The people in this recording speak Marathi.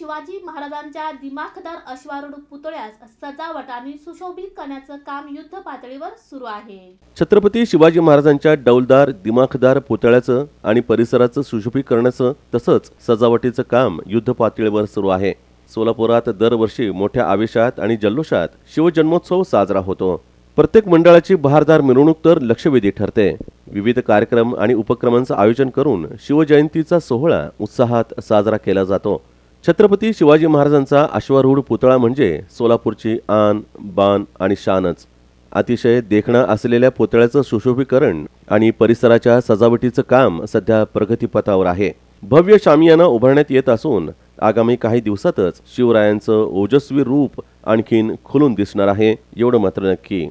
शिवाजी महाराजांच्या दिमाखदार अश्वारूढ पुतळ्यास सजावट आणि सुशोभित करण्याचं काम युद्ध पातळीवर सुरू आहे. छत्रपती शिवाजी महाराजांच्या डौलदार दिमाखदार पुतळ्याचं आणि परिसराचं सुशोभीकरणाचं तसंच सजावटीचं काम युद्ध पातळीवर सुरू आहे. सोलापुरात दरवर्षी मोठ्या आवेशात आणि जल्लोषात शिवजन्मोत्सव साजरा होतो. प्रत्येक मंडळाची बहारदार मिरवणूक तर लक्षवेधी ठरते. विविध कार्यक्रम आणि उपक्रमांचं आयोजन करून शिवजयंतीचा सोहळा उत्साहात साजरा केला जातो. छत्रपती शिवाजी महाराजांचा अश्वारूढ पुतळा म्हणजे सोलापूरची आन बान आणि शानच. अतिशय देखणा असलेल्या पुतळ्याचं सुशोभीकरण आणि परिसराच्या सजावटीचं काम सध्या प्रगतीपथावर आहे. भव्य शामियाना उभारण्यात येत असून आगामी काही दिवसातच शिवरायांचं ओजस्वी रूप आणखीन खुलून दिसणार आहे एवढं मात्र नक्की.